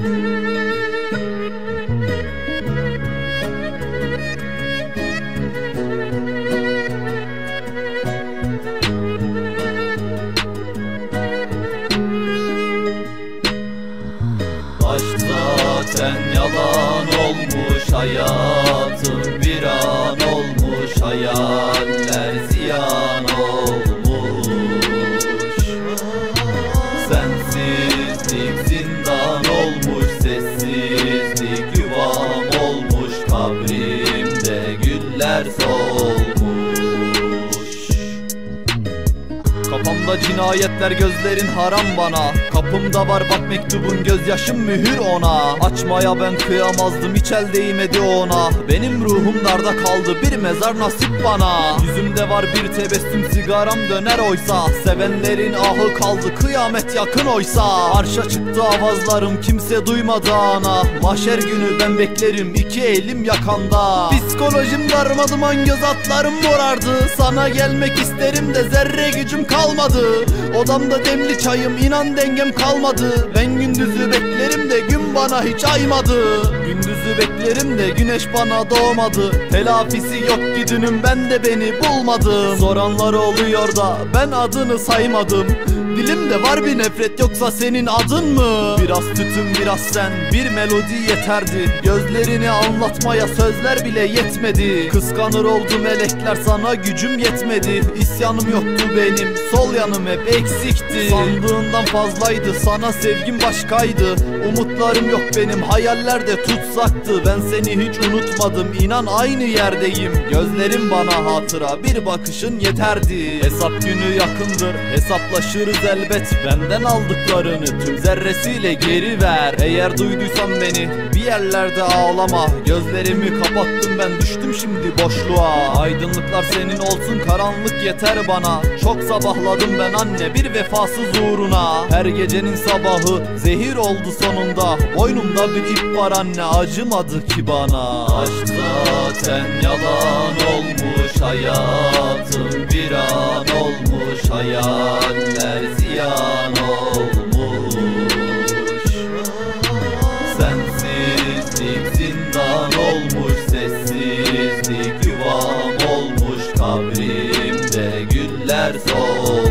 Aşk zaten yalan olmuş hayat. Güller solmuş Kafamda cinayetler gözlerin haram bana. Kapımda var bak mektubun gözyaşım mühür ona. Açmaya ben kıyamazdım hiç el değmedi ona. Benim ruhum darda kaldı bir mezar nasip bana. Yüzümde var bir tebessüm sigaram döner oysa. Sevenlerin ahı kaldı kıyamet yakın oysa. Arşa çıktı avazlarım kimse duymadı ana. Mahşer günü ben beklerim iki elim yakanda. Psikolojim darmaduman göz atlarım morardı. Sana gelmek isterim de zerre gücüm kalmadı Odamda demli çayım inan dengem kalmadı. Ben gündüzü beklerim de gün bana hiç aymadı Gündüzü beklerim de güneş bana doğmadı. Telafisi yok dünüm ben de beni bulmadım. Soranlar oluyor da ben adını saymadım. Dilimde var bir nefret yoksa senin adın mı? Biraz tütün biraz sen bir melodi yeterdi. Gözlerini anlatmaya sözler bile yetmedi. Kıskanır oldu melekler sana gücüm yetmedi. İsyanım yoktu benim sol yanım hep eksikti. Sandığından fazlaydı sana sevgim başkaydı. Umutlarım yok benim hayaller de tutsaktı Ben seni hiç unutmadım. İnan aynı yerdeyim. Gözlerim bana hatıra bir bakışın yeterdi. Hesap günü yakındır hesaplaşırız elbet. Benden aldıklarını tüm zerresiyle geri ver. Eğer duyduysan beni bir yerlerde ağlama. Gözlerimi kapattım ben düştüm şimdi boşluğa. Aydınlıklar senin olsun karanlık yeter bana. Çok sabahladım ben anne bir vefasız uğruna. Her gecenin sabahı zehir oldu sonunda. Boynumda bir ip var anne acımadı ki bana. Aşk zaten yalan olmuş hayatım. Bir an olmuş Hayaller ziyan olmuş. Sensizlik zindan olmuş sessizlik yuvam olmuş. Kabrimde güller sol